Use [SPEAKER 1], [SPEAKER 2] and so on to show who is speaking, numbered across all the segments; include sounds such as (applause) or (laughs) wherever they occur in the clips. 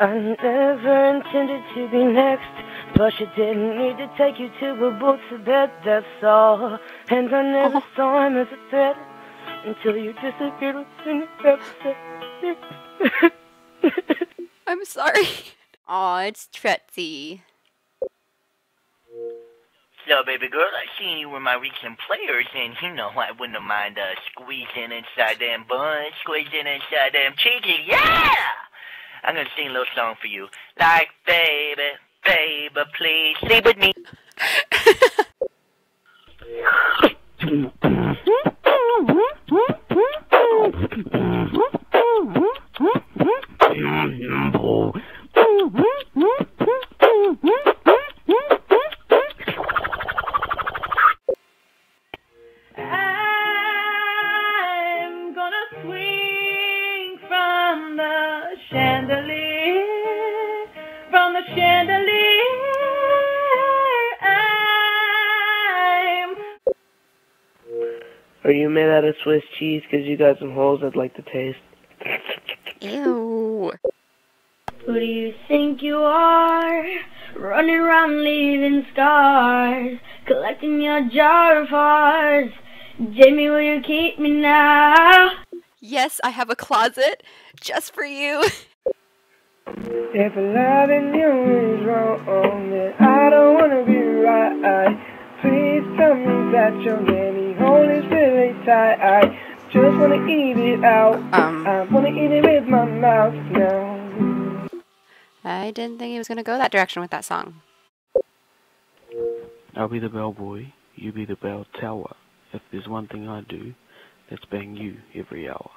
[SPEAKER 1] I never intended to be next, but you didn't need to take you to a boat to bed, that's all. And I never uh-huh. saw him as a threat until you disappeared within the (laughs) episode.
[SPEAKER 2] I'm sorry. Aw, it's Tretsy.
[SPEAKER 3] So, baby girl, I seen you were my recent players, and you know I wouldn't mind uh, squeezing inside them buns, squeezing inside them cheeky. Yeah! I'm gonna sing a little song for you, like baby, baby, please sleep with me. (laughs) (laughs) (laughs)
[SPEAKER 1] Are you made out of Swiss cheese? Cause you got some holes I'd like to taste.
[SPEAKER 2] Ew.
[SPEAKER 1] Who do you think you are? Running around leaving scars, collecting your jar of hearts. Jamie, will you keep me now?
[SPEAKER 2] Yes, I have a closet just for you.
[SPEAKER 1] If loving you is wrong, then I don't wanna be right. Please tell me that your I just wanna eat it out.
[SPEAKER 2] Um.
[SPEAKER 1] I wanna eat it with my mouth now.
[SPEAKER 2] I didn't think he was gonna go that direction with that song.
[SPEAKER 4] I'll be the bellboy, you be the bell tower. If there's one thing I do, that's bang you every hour.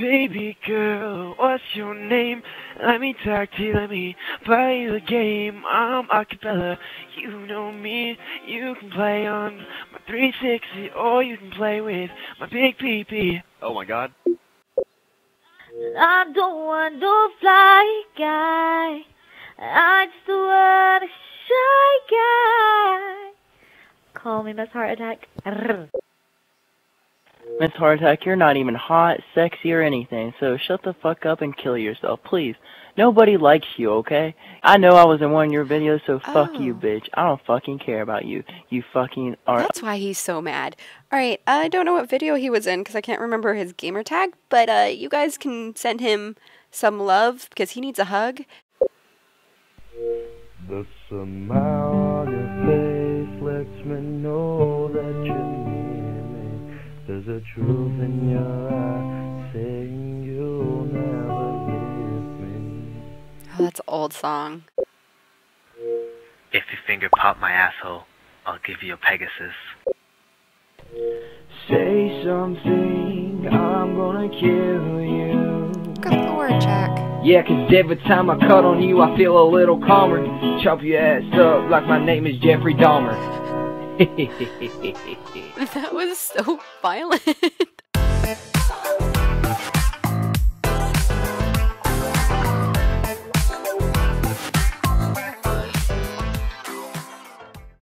[SPEAKER 1] Baby girl, what's your name? Let me talk to you, let me play the game. I'm acapella, you know me. You can play on my 360 or you can play with my big PP.
[SPEAKER 4] Oh my god.
[SPEAKER 1] I don't want no fly guy. I just want a shy guy. Call me Miss Heart Attack.
[SPEAKER 5] Miss Heart Attack, you're not even hot, sexy, or anything, so shut the fuck up and kill yourself, please. Nobody likes you, okay? I know I was in one of your videos, so fuck you,
[SPEAKER 2] Oh.
[SPEAKER 5] bitch. I don't fucking care about you. You fucking are.
[SPEAKER 2] That's why he's so mad. All right, I don't know what video he was in because I can't remember his gamer tag, but uh, you guys can send him some love because he needs a hug.
[SPEAKER 6] The smile on your face lets me know that you're near me. There's a truth in your eye saying you'll never leave me.
[SPEAKER 2] Oh, that's an old song.
[SPEAKER 3] If you finger pop my asshole, I'll give you a Pegasus.
[SPEAKER 6] Say something, I'm gonna kill you.
[SPEAKER 2] Good lord, Jack.
[SPEAKER 7] Yeah, 'cause every time I cut on you, I feel a little calmer. Chop your ass up like my name is Jeffrey Dahmer. (laughs)
[SPEAKER 2] That was so violent. (laughs)